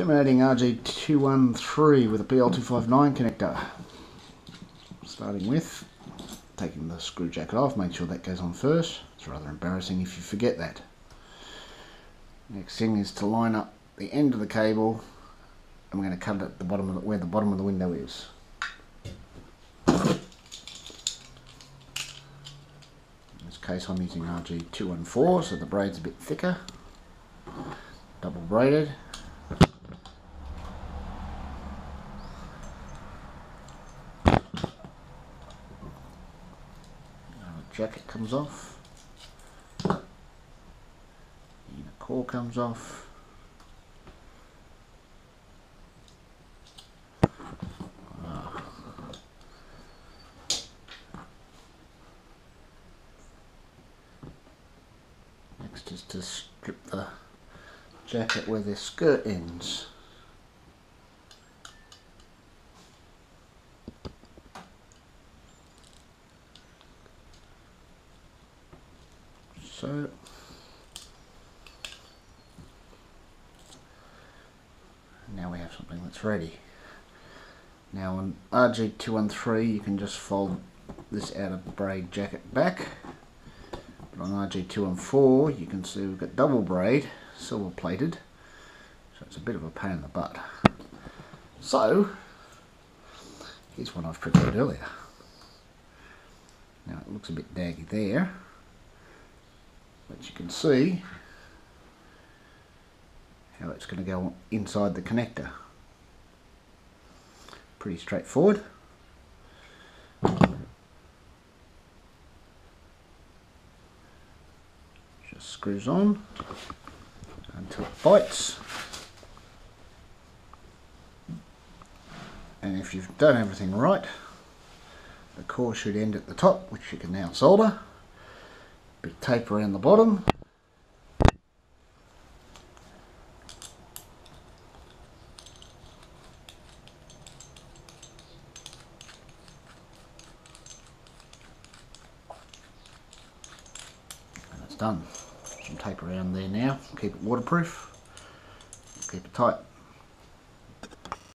Terminating RG213 with a PL259 connector. Starting with taking the screw jacket off, make sure that goes on first. It's rather embarrassing if you forget that. Next thing is to line up the end of the cable and we're going to cut it at the bottom of the, where the bottom of the window is. In this case I'm using RG214 so the braid's a bit thicker, double braided. Jacket comes off, the inner core comes off, ah. Next is to strip the jacket where the skirt ends. So now we have something that's ready. Now on RG213 you can just fold this outer braid jacket back. But on RG214 you can see we've got double braid, silver plated. So it's a bit of a pain in the butt. So here's one I've prepared earlier. Now it looks a bit daggy there but you can see how it's going to go inside the connector. Pretty straightforward. Just screws on until it bites. And if you've done everything right, the core should end at the top, which you can now solder. Bit tape around the bottom. Done. Some tape around there now. Keep it waterproof. Keep it tight.